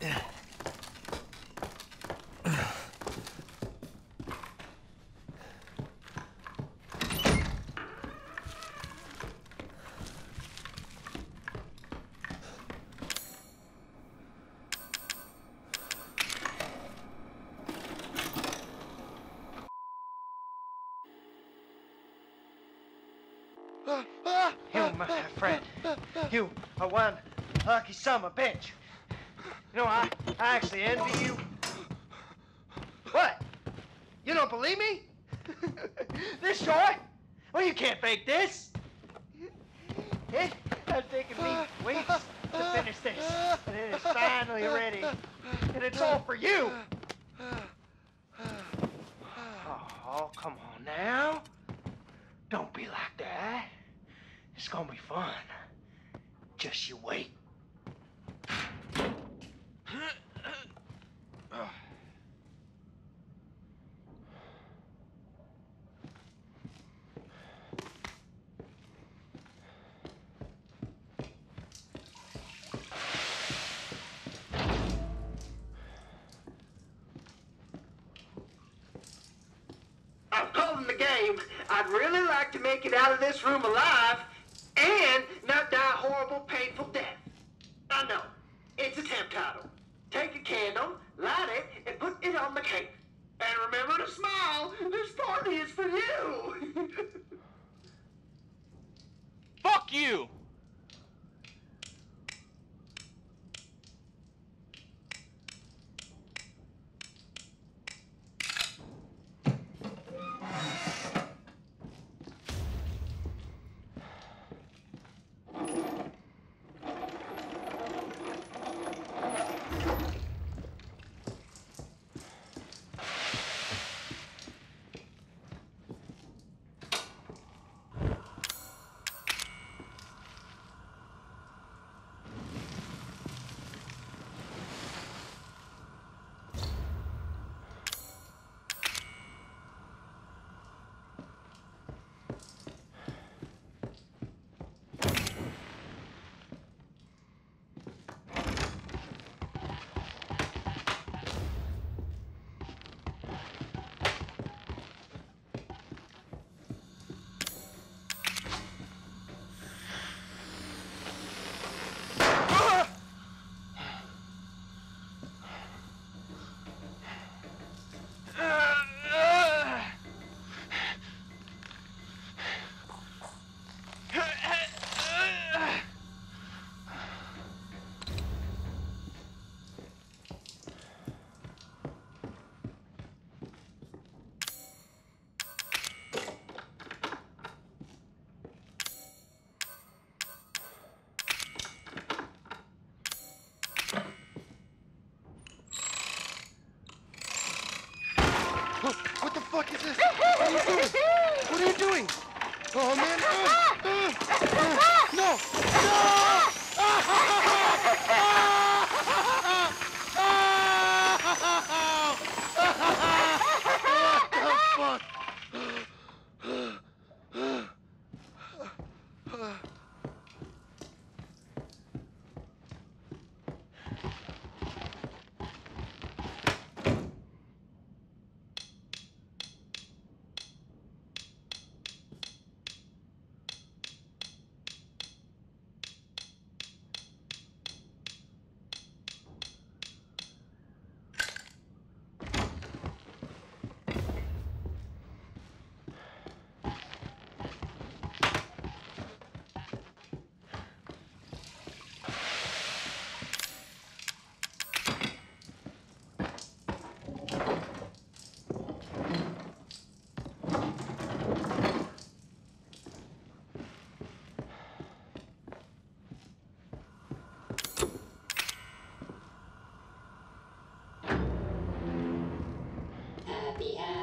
Yeah. My friend. You are one lucky son of a bitch. You know, I, I actually envy you. What? You don't believe me? this short? Well, you can't fake this. It has taken me weeks to finish this, and it is finally ready. And it's all for you. Oh, come on now. Don't be like that. It's gonna be fun. Just you wait. I'd really like to make it out of this room alive not die horrible, painful death. I know. It's a temp title. Take a candle, light it, and put it on the cake. And remember to smile. This party is for you. Fuck you! Fuck is this? What are you doing? What are you doing? Oh, man. Uh, uh, uh, no! No!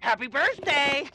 Happy birthday!